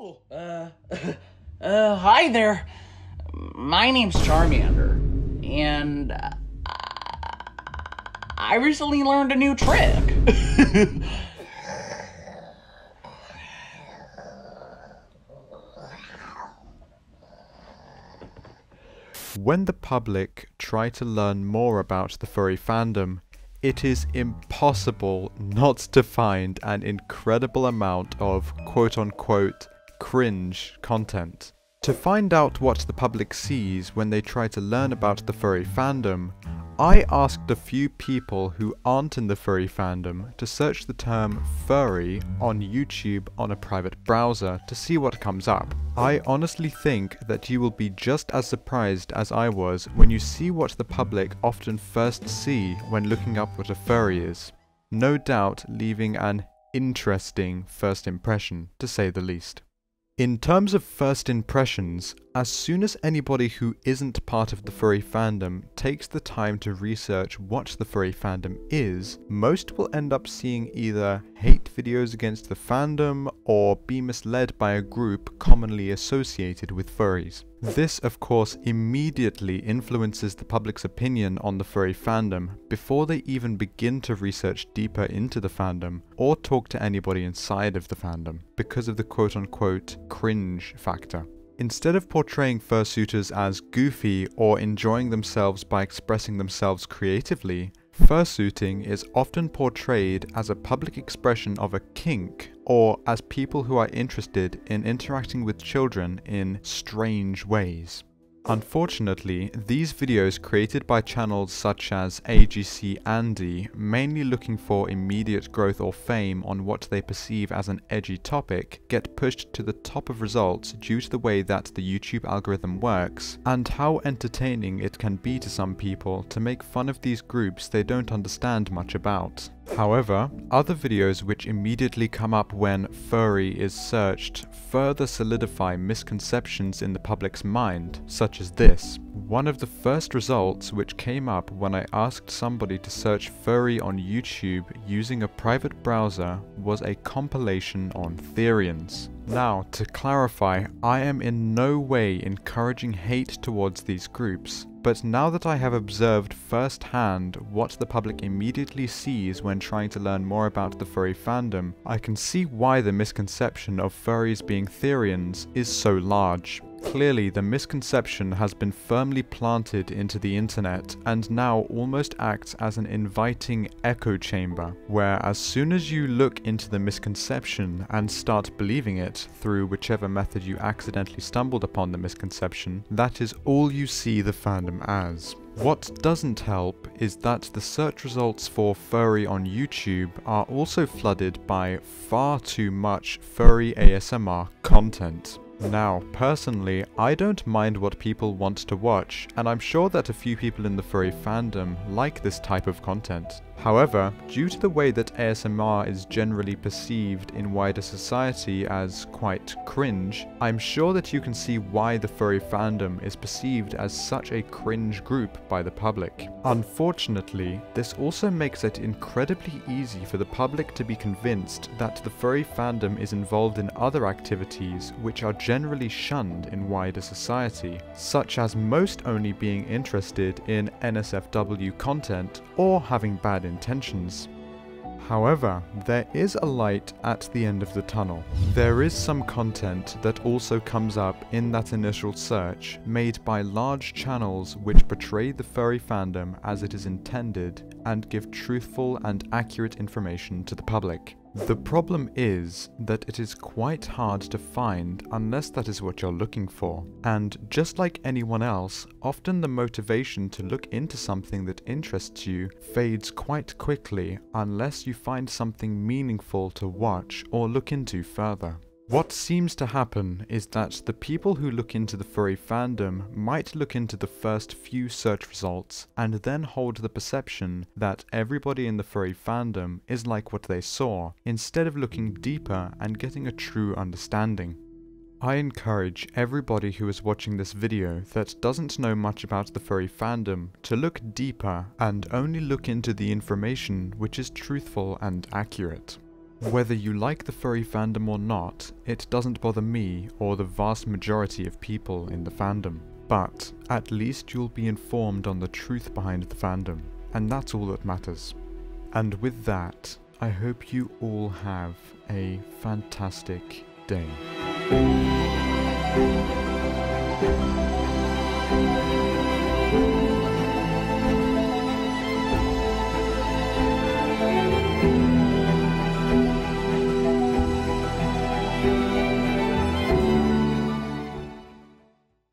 Oh, uh, uh, hi there. My name's Charmander, and uh, I recently learned a new trick. When the public try to learn more about the furry fandom, it is impossible not to find an incredible amount of quote unquote cringe content. To find out what the public sees when they try to learn about the furry fandom, I asked a few people who aren't in the furry fandom to search the term furry on YouTube on a private browser to see what comes up. I honestly think that you will be just as surprised as I was when you see what the public often first see when looking up what a furry is. No doubt leaving an interesting first impression, to say the least. In terms of first impressions, as soon as anybody who isn't part of the furry fandom takes the time to research what the furry fandom is, most will end up seeing either hate videos against the fandom or be misled by a group commonly associated with furries. This, of course, immediately influences the public's opinion on the furry fandom before they even begin to research deeper into the fandom or talk to anybody inside of the fandom because of the quote unquote cringe factor. Instead of portraying fursuiters as goofy or enjoying themselves by expressing themselves creatively, fursuiting is often portrayed as a public expression of a kink or as people who are interested in interacting with children in strange ways. Unfortunately, these videos created by channels such as AGC Andy, mainly looking for immediate growth or fame on what they perceive as an edgy topic, get pushed to the top of results due to the way that the YouTube algorithm works, and how entertaining it can be to some people to make fun of these groups they don't understand much about. However, other videos which immediately come up when furry is searched further solidify misconceptions in the public's mind, such as this. One of the first results which came up when I asked somebody to search furry on YouTube using a private browser was a compilation on Therians. Now, to clarify, I am in no way encouraging hate towards these groups, but now that I have observed firsthand what the public immediately sees when trying to learn more about the furry fandom, I can see why the misconception of furries being Therians is so large. Clearly, the misconception has been firmly planted into the internet and now almost acts as an inviting echo chamber, where as soon as you look into the misconception and start believing it through whichever method you accidentally stumbled upon the misconception, that is all you see the fandom as. What doesn't help is that the search results for furry on YouTube are also flooded by far too much furry ASMR content. Now, personally, I don't mind what people want to watch, and I'm sure that a few people in the furry fandom like this type of content. However, due to the way that ASMR is generally perceived in wider society as quite cringe, I'm sure that you can see why the furry fandom is perceived as such a cringe group by the public. Unfortunately, this also makes it incredibly easy for the public to be convinced that the furry fandom is involved in other activities which are generally shunned in wider society, such as most only being interested in NSFW content or having bad intentions. However, there is a light at the end of the tunnel. There is some content that also comes up in that initial search made by large channels which portray the furry fandom as it is intended and give truthful and accurate information to the public. The problem is that it is quite hard to find unless that is what you're looking for. And just like anyone else, often the motivation to look into something that interests you fades quite quickly unless you find something meaningful to watch or look into further. What seems to happen is that the people who look into the furry fandom might look into the first few search results and then hold the perception that everybody in the furry fandom is like what they saw, instead of looking deeper and getting a true understanding. I encourage everybody who is watching this video that doesn't know much about the furry fandom to look deeper and only look into the information which is truthful and accurate. Whether you like the furry fandom or not, it doesn't bother me or the vast majority of people in the fandom. But, at least you'll be informed on the truth behind the fandom, and that's all that matters. And with that, I hope you all have a fantastic day.